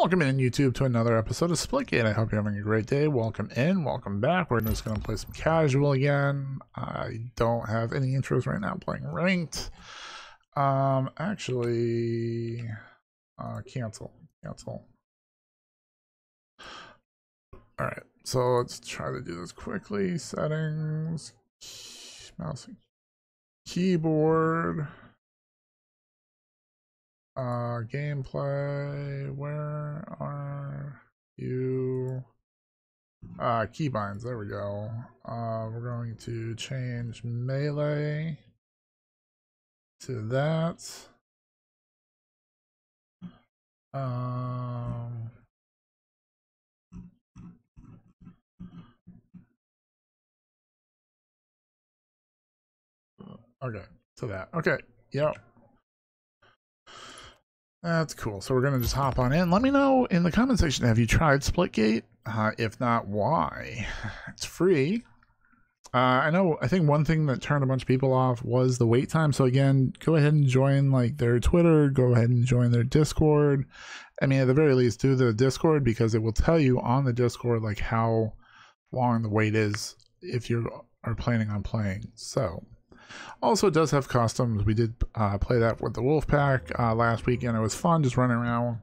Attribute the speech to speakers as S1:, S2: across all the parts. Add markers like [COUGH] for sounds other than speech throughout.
S1: Welcome in YouTube to another episode of Splitgate. I hope you're having a great day. Welcome in, welcome back. We're just going to play some casual again. I don't have any intros right now playing ranked. Um, actually, uh, cancel, cancel. All right, so let's try to do this quickly. Settings, mouse, keyboard. Uh, gameplay, where are you? Uh, keybinds, there we go. Uh, we're going to change melee to that. Um, okay, to that. Okay, yep. That's cool. So we're going to just hop on in. Let me know in the comment section, have you tried Splitgate? Uh, if not, why? [SIGHS] It's free. Uh, I know, I think one thing that turned a bunch of people off was the wait time. So again, go ahead and join like their Twitter, go ahead and join their Discord. I mean, at the very least, do the Discord because it will tell you on the Discord like how long the wait is if you are planning on playing. So also, it does have customs. We did uh, play that with the wolf pack uh, last weekend. It was fun just running around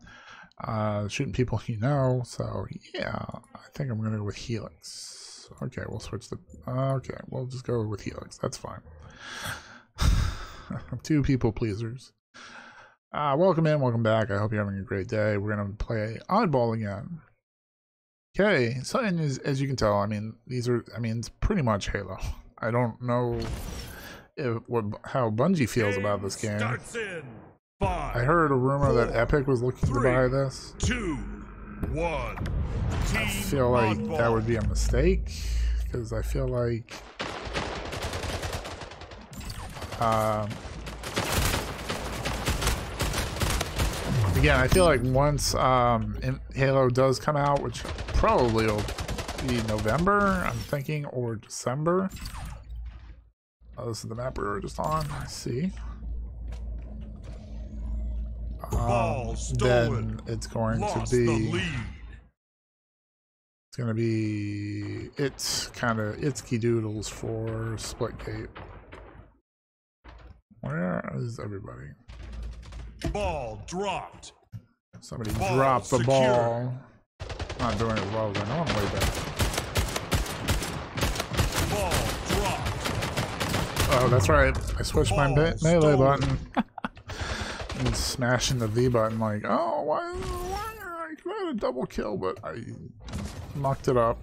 S1: uh, shooting people [LAUGHS] you know. So, yeah, I think I'm going to go with Helix. Okay, we'll switch the... Okay, we'll just go with Helix. That's fine. [LAUGHS] Two people pleasers. Uh, welcome in, welcome back. I hope you're having a great day. We're going to play Oddball again. Okay, so and as, as you can tell, I mean, these are, I mean, it's pretty much Halo. I don't know what how Bungie feels game about this game. Five, I heard a rumor four, that Epic was looking three, to buy this.
S2: Two, one.
S1: I feel like that would be a mistake because I feel like um, again, I feel like once um, Halo does come out, which probably will be November, I'm thinking, or December. Oh, this is the map we were just on. I see. Um, then it's going Lost to be. It's going to be. It's kind of. It's key doodles for Splitgate. Where is everybody?
S2: Ball dropped.
S1: Somebody ball dropped the secure. ball. Not doing as well as I normally do. Oh, that's right. I switched my me melee button. and smashing the V button like, oh, why, why I could a double kill, but I mucked it up.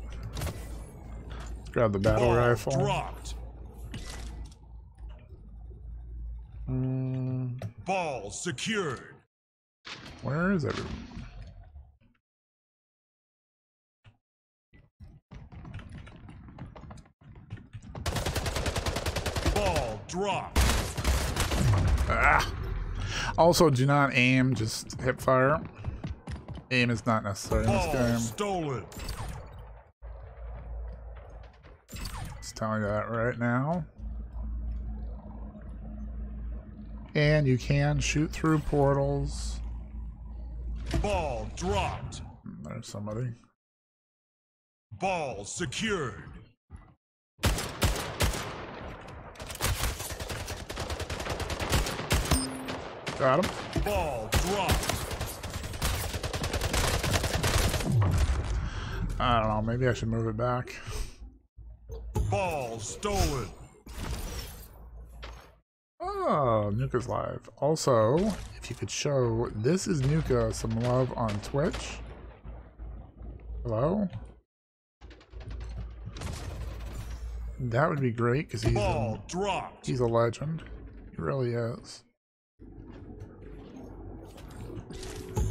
S1: Grab the battle Ball rifle. Dropped. Mm.
S2: Ball secured.
S1: Where is everyone? Ah. Also, do not aim, just hip fire. Aim is not necessary in this game.
S2: Stolen.
S1: Just telling you that right now. And you can shoot through portals.
S2: Ball dropped.
S1: There's somebody.
S2: Ball secured.
S1: Got him.
S2: Ball dropped.
S1: I don't know. Maybe I should move it back.
S2: Ball stolen.
S1: Oh, Nuka's live. Also, if you could show this is Nuka some love on Twitch. Hello? That would be great because he's
S2: Ball a, dropped.
S1: he's a legend. He really is.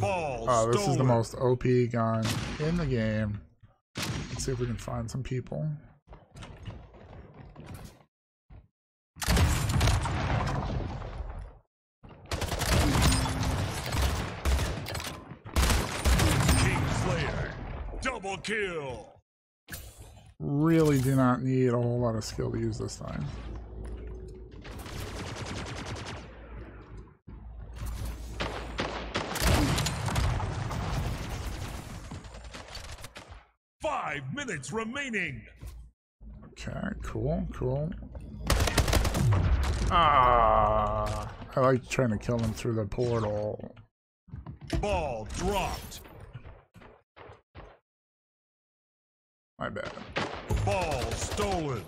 S2: Ball
S1: oh, this is the most OP gun in the game. Let's see if we can find some people.
S2: Kingslayer, double kill.
S1: Really do not need a whole lot of skill to use this time.
S2: Five minutes remaining.
S1: Okay, cool, cool. Ah, I like trying to kill him through the portal.
S2: Ball dropped.
S1: My bad.
S2: Ball stolen.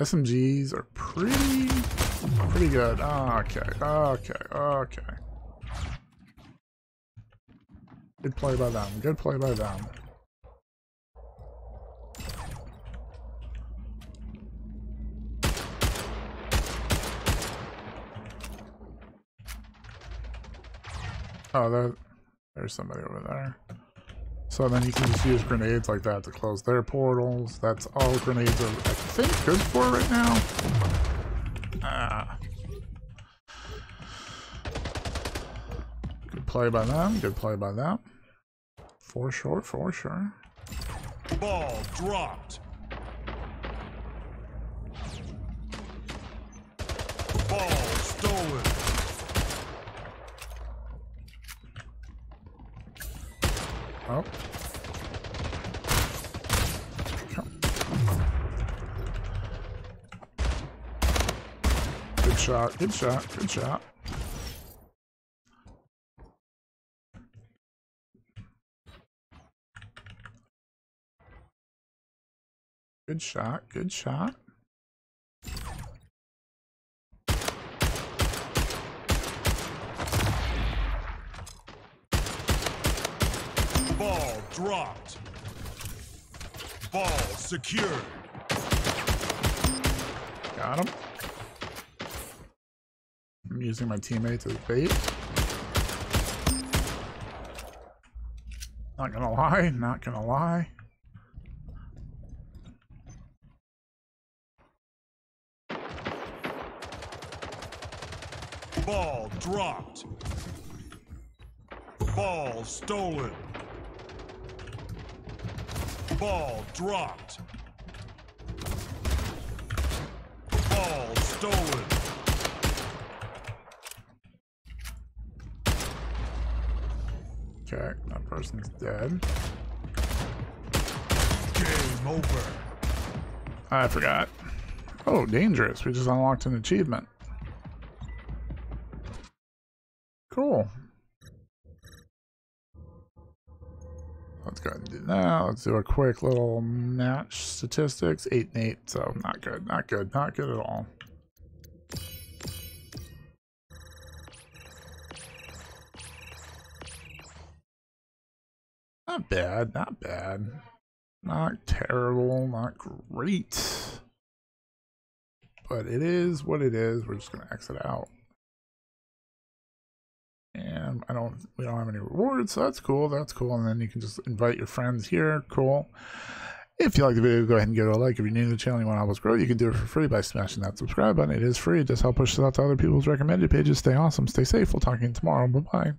S1: SMGs are pretty, pretty good. Okay, okay, okay. Good play by them. Good play by them. Oh, there, there's somebody over there. So then you can just use grenades like that to close their portals. That's all grenades are, I think, good for right now. Ah. Good play by them. Good play by them. For sure, for sure.
S2: Ball dropped. Ball stolen.
S1: Oh. Shot, good shot, good shot. Good shot, good shot.
S2: Ball dropped. Ball secured.
S1: Got him. Using my teammates as bait. Not gonna lie, not gonna lie.
S2: Ball dropped. Ball stolen. Ball dropped. Ball stolen.
S1: Okay, that person's dead.
S2: Game over.
S1: I forgot. Oh, dangerous. We just unlocked an achievement. Cool. Let's go ahead and do that. Let's do a quick little match statistics. 8 and 8, so not good, not good, not good at all. Not bad, not bad. Not terrible, not great. But it is what it is. We're just gonna exit out. And I don't we don't have any rewards, so that's cool, that's cool. And then you can just invite your friends here. Cool. If you like the video, go ahead and give it a like. If you're new to the channel and you want to help us grow, you can do it for free by smashing that subscribe button. It is free. It does help push this out to other people's recommended pages. Stay awesome, stay safe. We'll talk again tomorrow. Bye bye.